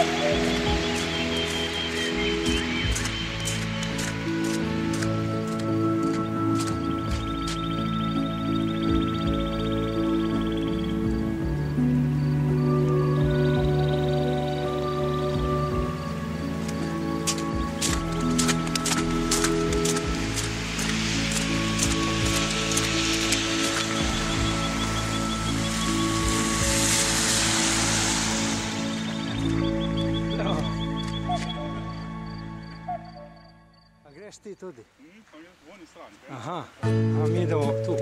Música tudi. Mm, kaj? Aha, a mi idemo tu.